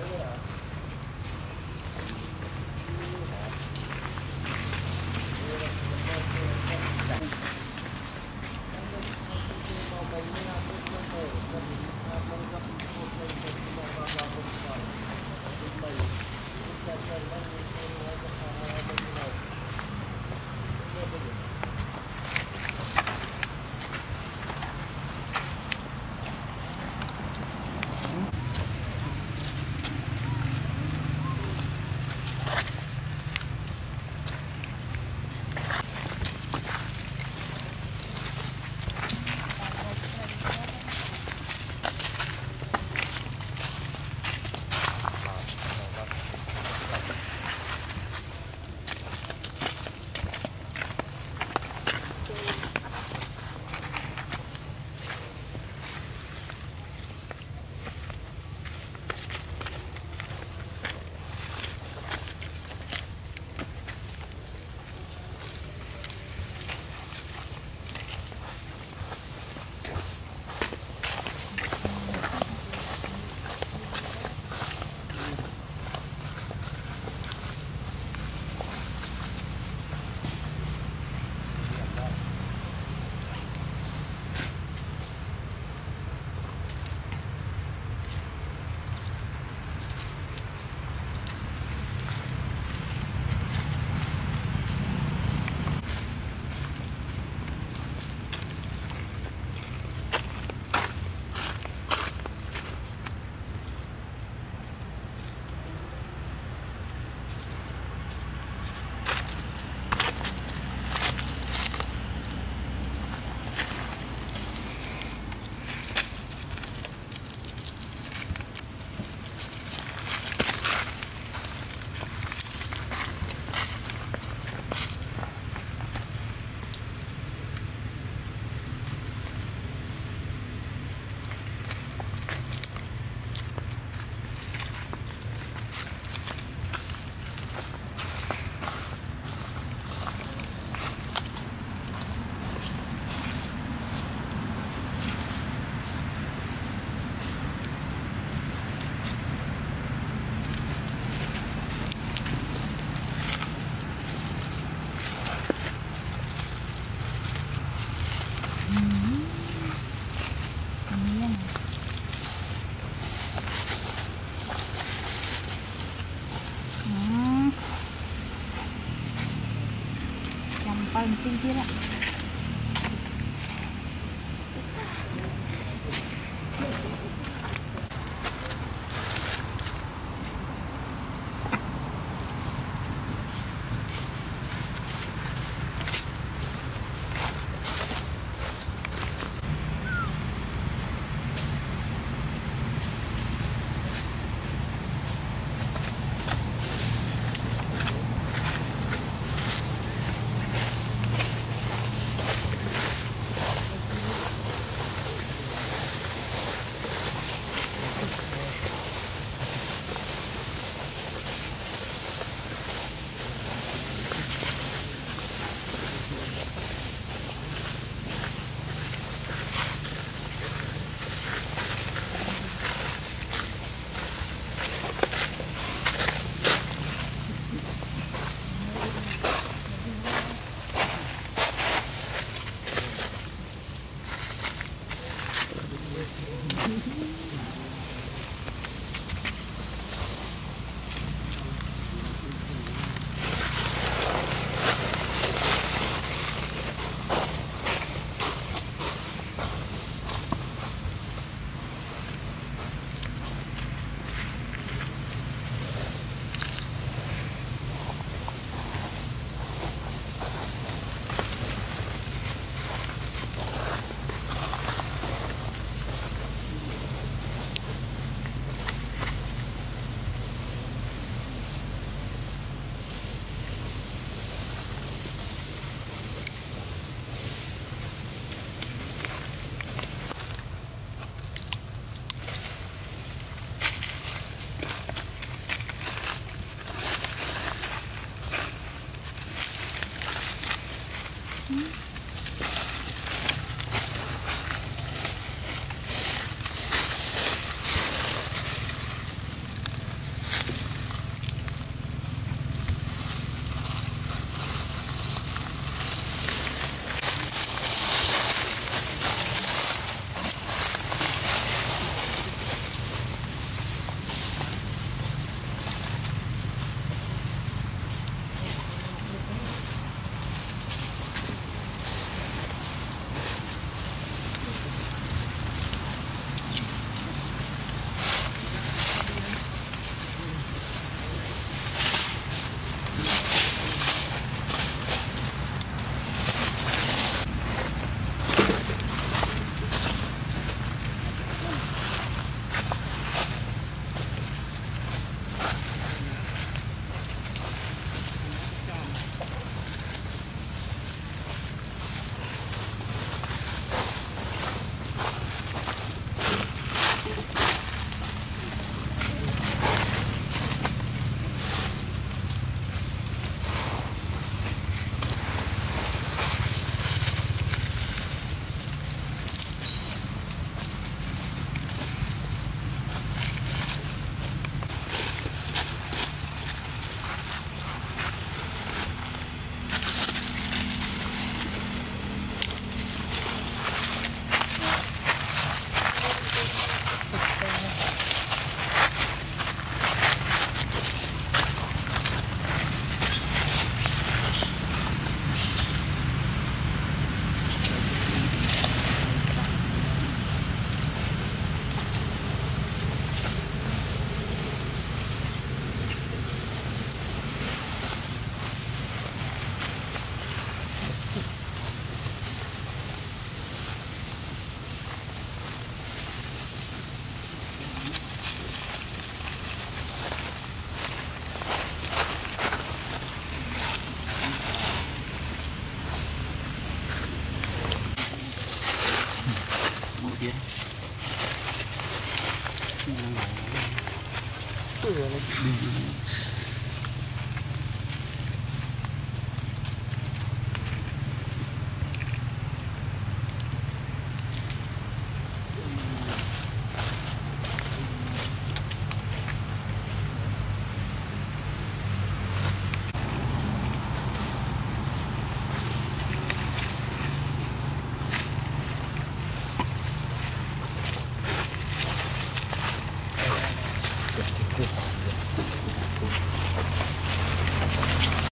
Yeah. Còn 了